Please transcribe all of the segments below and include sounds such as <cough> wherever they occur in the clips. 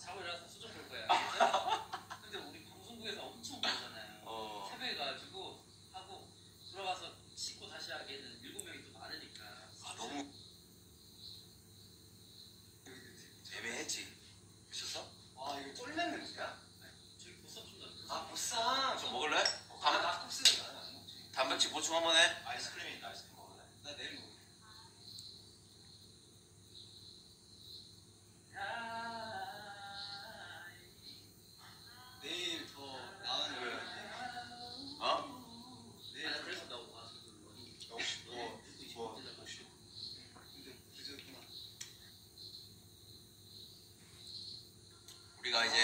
자고 일어나서 수정 볼 거야. <laughs> 근데 우리 방송국에서 엄청 보잖아요. 어. 새벽에 가지고 하고 들어가서 씻고 다시 하기에는 일곱 명이 또 많으니까. 아 너무 애매했지. 미쳤어? 와 이거 쫄면 냄새야? 저기 보쌈 좀 더. 아 보쌈. 좀 먹을래? 아, 단, 낙국수는 나는 안 먹지. 단백질 보충 한번 해. 아이스크림이 있다 아이스크림 먹을래? 나 내일 먹 우리가 이제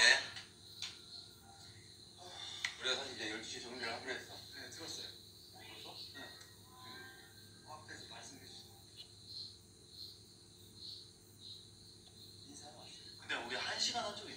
우리가 사실 이제 12시에 정리를 하기로 했어. 네 들었어요. 벌써? 그 앞에서 말씀해 주신 인사하고 왔어요. 근데 우리 한 시간 한 적이